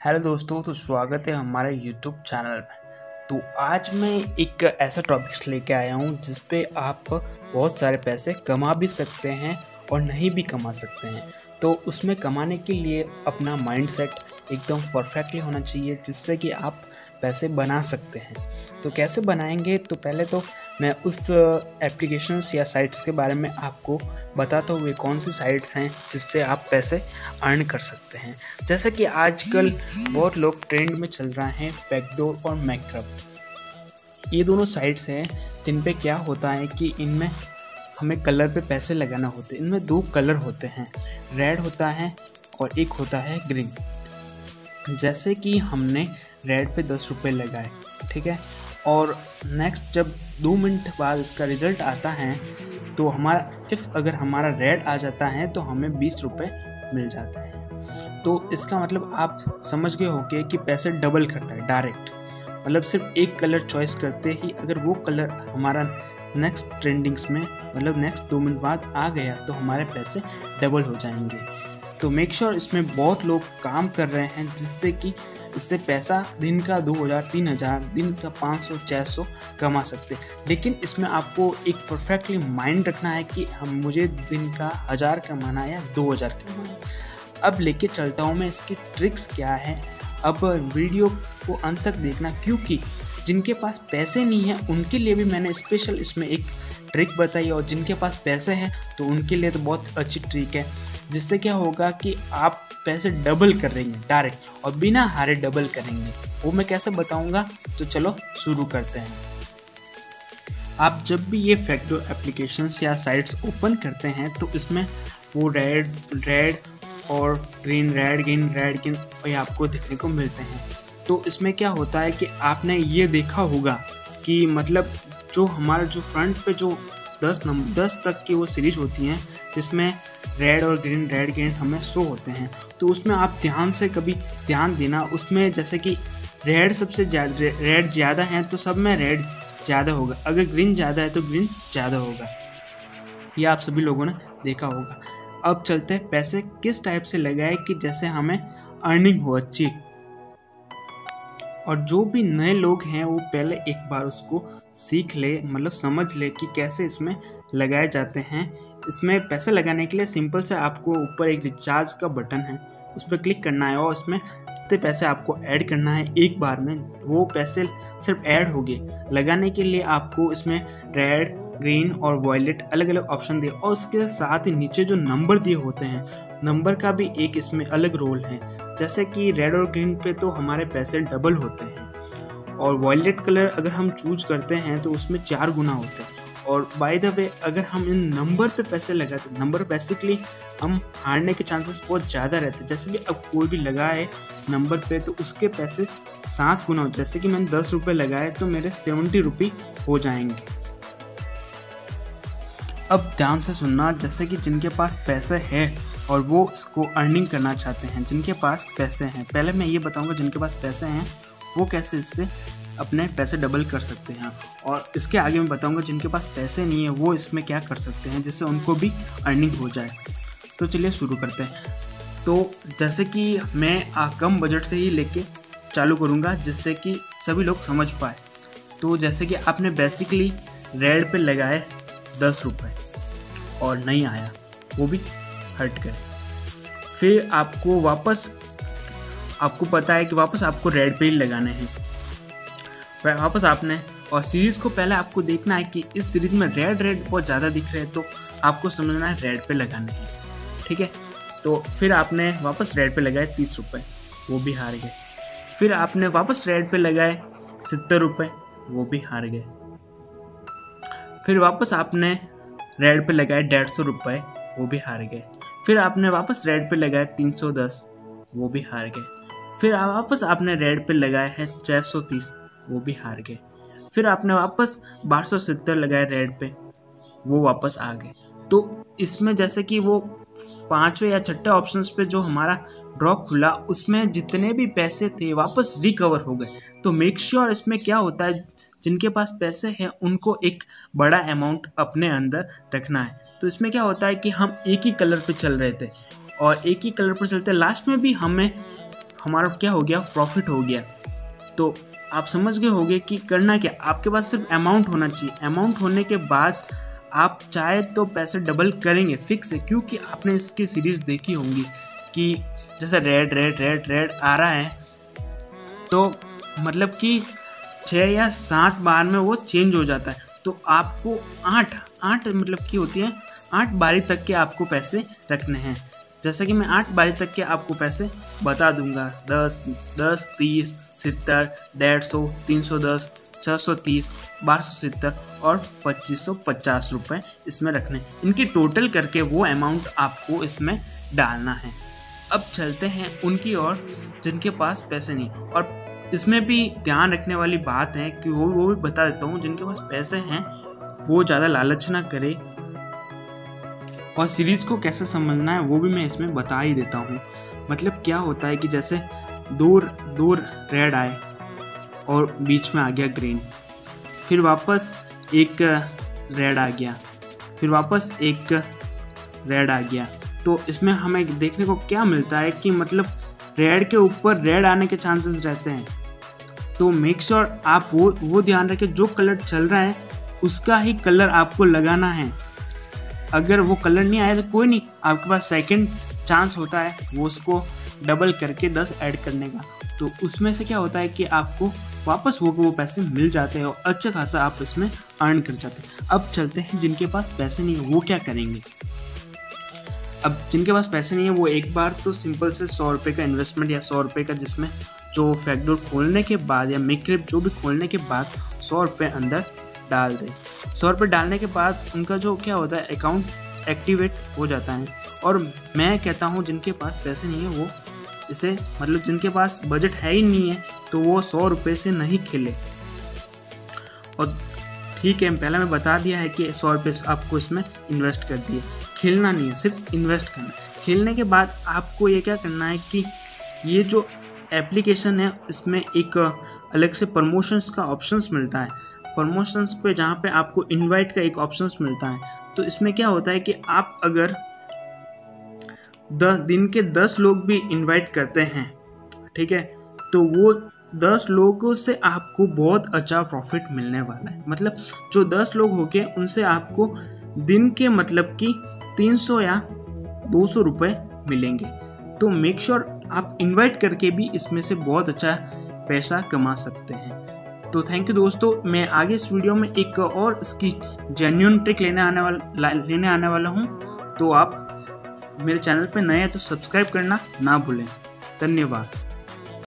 Hello दोस्तों तो स्वागत है हमारे यूट्यूब चैनल में। तो आज मैं एक ऐसा टॉपिक्स लेके आया हूँ जिसपे आप बहुत सारे पैसे कमा भी सकते हैं और नहीं भी कमा सकते हैं। तो उसमें कमाने के लिए अपना माइंडसेट एकदम परफेक्टली होना चाहिए, जिससे कि आप पैसे बना सकते हैं। तो कैसे बनाएँगे? तो पहले तो मैं उस एप्लीकेशंस या साइट्स के बारे में आपको बताता हुए कौन सी साइट्स हैं जिससे आप पैसे अर्न कर सकते हैं। जैसे कि आजकल बहुत लोग ट्रेंड में चल रहे हैं फैकडोर और मैक्रब ये दोनों साइट्स हैं जिन पे क्या होता है कि इनमें हमें कलर पे पैसे लगाना होते हैं। इनमें दो कलर होते हैं। रेड होता है और एक होता है ग्रीन। जैसे कि हमने रेड पे दस रुपये लगाए, ठीक है? और नेक्स्ट जब दो मिनट बाद इसका रिज़ल्ट आता है तो हमारा इफ़ अगर हमारा रेड आ जाता है तो हमें बीस रुपये मिल जाते हैं। तो इसका मतलब आप समझ गए होगे कि पैसे डबल करता है डायरेक्ट मतलब सिर्फ़ एक कलर चॉइस करते ही अगर वो कलर हमारा नेक्स्ट ट्रेंडिंग्स में मतलब नेक्स्ट दो मिनट बाद आ गया तो हमारे पैसे डबल हो जाएँगे। तो मेक श्योर sure इसमें बहुत लोग काम कर रहे हैं, जिससे कि इससे पैसा दिन का दो हज़ार, तीन हज़ार, दिन का पाँच सौ छः सौ कमा सकते लेकिन इसमें आपको एक परफेक्टली माइंड रखना है कि हम, मुझे दिन का हज़ार कमाना है या दो हज़ार कमाना है। अब लेके चलता हूँ मैं इसकी ट्रिक्स क्या है। अब वीडियो को अंत तक देखना, क्योंकि जिनके पास पैसे नहीं हैं, उनके लिए भी मैंने स्पेशल इसमें एक ट्रिक बताई और जिनके पास पैसे हैं तो उनके लिए तो बहुत अच्छी ट्रिक है। जिससे क्या होगा कि आप पैसे डबल करेंगे डायरेक्ट और बिना हारे डबल करेंगे वो मैं कैसे बताऊँगा? तो चलो शुरू करते हैं। आप जब भी ये फैक्टो एप्लीकेशन या साइट्स ओपन करते हैं तो इसमें वो रेड रेड और green red green red green ये आपको देखने को मिलते हैं। तो इसमें क्या होता है कि आपने ये देखा होगा कि मतलब जो हमारा जो फ्रंट पे जो दस नंबर दस तक की वो सीरीज़ होती हैं, जिसमें रेड और ग्रीन रेड ग्रीन हमें शो होते हैं। तो उसमें आप ध्यान से कभी ध्यान देना, उसमें जैसे कि रेड सबसे रेड ज़्यादा हैं तो सब में रेड ज़्यादा होगा। अगर ग्रीन ज़्यादा है तो ग्रीन ज़्यादा होगा। ये आप सभी लोगों ने देखा होगा। अब चलते हैं, पैसे किस टाइप से लगाए कि जैसे हमें अर्निंग हो अच्छी। और जो भी नए लोग हैं, वो पहले एक बार उसको सीख ले मतलब समझ ले कि कैसे इसमें लगाए जाते हैं। इसमें पैसे लगाने के लिए सिंपल से आपको ऊपर एक रिचार्ज का बटन है, उस पर क्लिक करना है और उसमें कितने पैसे आपको ऐड करना है एक बार में। वो पैसे सिर्फ़ ऐड हो गए। लगाने के लिए आपको इसमें रेड, ग्रीन और वॉयलेट अलग अलग ऑप्शन दिए और उसके साथ ही नीचे जो नंबर दिए होते हैं नंबर का भी एक इसमें अलग रोल है। जैसे कि रेड और ग्रीन पे तो हमारे पैसे डबल होते हैं। और वॉयलेट कलर अगर हम चूज़ करते हैं तो उसमें चार गुना होते हैं। और बाय द वे अगर हम इन नंबर पे पैसे लगाते नंबर बेसिकली हम हारने के चांसेस बहुत ज़्यादा रहते हैं। जैसे कि अब कोई भी लगाए नंबर पे तो उसके पैसे सात गुना हो। जैसे कि मैंने दस रुपये लगाए तो मेरे सेवेंटी रुपी हो जाएँगे। अब ध्यान से सुनना, जैसे कि जिनके पास पैसे है और वो इसको अर्निंग करना चाहते हैं जिनके पास पैसे हैं। पहले मैं ये बताऊँगा जिनके पास पैसे हैं वो कैसे इससे अपने पैसे डबल कर सकते हैं। और इसके आगे मैं बताऊँगा जिनके पास पैसे नहीं है वो इसमें क्या कर सकते हैं जिससे उनको भी अर्निंग हो जाए। तो चलिए शुरू करते हैं। तो जैसे कि मैं आ, कम बजट से ही लेके चालू करूँगा जिससे कि सभी लोग समझ पाए। तो जैसे कि आपने बेसिकली रेड पे लगाए दस रुपये और नहीं आया वो भी हट गए फिर आपको वापस, आपको पता है कि वापस आपको रेड पे ही लगाने हैं। वापस आपने, और सीरीज़ को पहले आपको देखना है कि इस सीरीज़ में रेड रेड बहुत ज़्यादा दिख रहे हैं तो आपको समझना है रेड पे लगाने हैं। ठीक है? तो फिर आपने वापस रेड पे लगाए तीस रुपये वो भी हार गए। फिर आपने वापस रेड पे लगाए सत्तर रुपये वो भी हार गए। फिर वापस आपने रेड पे लगाए डेढ़ सौ रुपये वो भी हार गए। फिर आपने वापस रेड पे लगाया तीन सौ दस, वो भी हार गए। फिर वापस आपने रेड पे लगाए हैं छः सौ तीस, वो भी हार गए। फिर आपने वापस बारह सौ सत्तर लगाए रेड पे, वो वापस आ गए। तो इसमें जैसे कि वो पाँचवें या छठे ऑप्शन पे जो हमारा ड्रॉ खुला, उसमें जितने भी पैसे थे वापस रिकवर हो गए। तो मेक श्योर sure इसमें क्या होता है, जिनके पास पैसे हैं, उनको एक बड़ा अमाउंट अपने अंदर रखना है। तो इसमें क्या होता है कि हम एक ही कलर पे चल रहे थे और एक ही कलर पर चलते लास्ट में भी हमें, हमारा क्या हो गया प्रॉफिट हो गया। तो आप समझ गए होंगे कि करना क्या, आपके पास सिर्फ़ अमाउंट होना चाहिए। अमाउंट होने के बाद आप चाहे तो पैसे डबल करेंगे फिक्स है, क्योंकि आपने इसकी सीरीज़ देखी होंगी कि जैसे रेड रेड रेड रेड आ रहा है तो मतलब कि छः या सात बार में वो चेंज हो जाता है। तो आपको आठ आठ मतलब की होती है, आठ बारी तक के आपको पैसे रखने हैं। जैसे कि मैं आठ बारी तक के आपको पैसे बता दूँगा, दस दस, तीस, सत्तर, डेढ़ सौ, तीन सौ, दस छः सौ तीस, बारह सौ सत्तर और पच्चीस सौ इसमें रखने। इनकी टोटल करके वो अमाउंट आपको इसमें डालना है। अब चलते हैं उनकी ओर, जिनके पास पैसे नहीं। और इसमें भी ध्यान रखने वाली बात है कि वो वो भी बता देता हूँ, जिनके पास पैसे हैं, वो ज़्यादा लालच ना करे। और सीरीज़ को कैसे समझना है, वो भी मैं इसमें बता ही देता हूँ। मतलब क्या होता है कि जैसे दूर दूर रेड आए और बीच में आ गया ग्रीन फिर वापस एक रेड आ गया. फिर वापस एक रेड आ गया. तो इसमें हमें देखने को क्या मिलता है कि मतलब रेड के ऊपर रेड आने के चांसेस रहते हैं. तो मेक श्योर sure आप वो वो ध्यान रखें, जो कलर चल रहा है, उसका ही कलर आपको लगाना है. अगर वो कलर नहीं आया तो कोई नहीं, आपके पास सेकंड चांस होता है वो उसको डबल करके दस ऐड करने का. तो उसमें से क्या होता है कि आपको वापस वो वो पैसे मिल जाते हैं और अच्छा खासा आप इसमें अर्न कर जाते हैं। अब चलते हैं जिनके पास पैसे नहीं है, वो क्या करेंगे? अब जिनके पास पैसे नहीं है, वो एक बार तो सिंपल से सौ रुपये का इन्वेस्टमेंट या सौ रुपये का जिसमें जो फैक्टोर खोलने के बाद या मिक्रिप जो भी खोलने के बाद सौ रुपये अंदर डाल दें। सौ रुपये डालने के बाद उनका जो क्या होता है अकाउंट एक्टिवेट हो जाता है। और मैं कहता हूँ जिनके पास पैसे नहीं है, वो इसे मतलब जिनके पास बजट है ही नहीं है तो वो सौ रुपये से नहीं खेले। और ठीक है, पहले मैं बता दिया है कि सौ रुपये आपको इसमें इन्वेस्ट कर दिए खेलना नहीं है, सिर्फ़ इन्वेस्ट करना खेलने के बाद आपको ये क्या करना है कि ये जो एप्लीकेशन है, इसमें एक अलग से प्रमोशंस का ऑप्शंस मिलता है। प्रमोशंस पे जहाँ पे आपको इनवाइट का एक ऑप्शंस मिलता है। तो इसमें क्या होता है कि आप अगर दस दिन के दस लोग भी इनवाइट करते हैं, ठीक है? तो वो दस लोगों से आपको बहुत अच्छा प्रॉफिट मिलने वाला है। मतलब जो दस लोग हो गए उनसे आपको दिन के मतलब कि तीन सौ या दो सौ रुपये मिलेंगे। तो मेक श्योर sure आप इनवाइट करके भी इसमें से बहुत अच्छा पैसा कमा सकते हैं। तो थैंक यू दोस्तों, मैं आगे इस वीडियो में एक और इसकी जेन्यून ट्रिक लेने आने वाला लेने आने वाला हूँ। तो आप मेरे चैनल पर नए हैं तो सब्सक्राइब करना ना भूलें। धन्यवाद।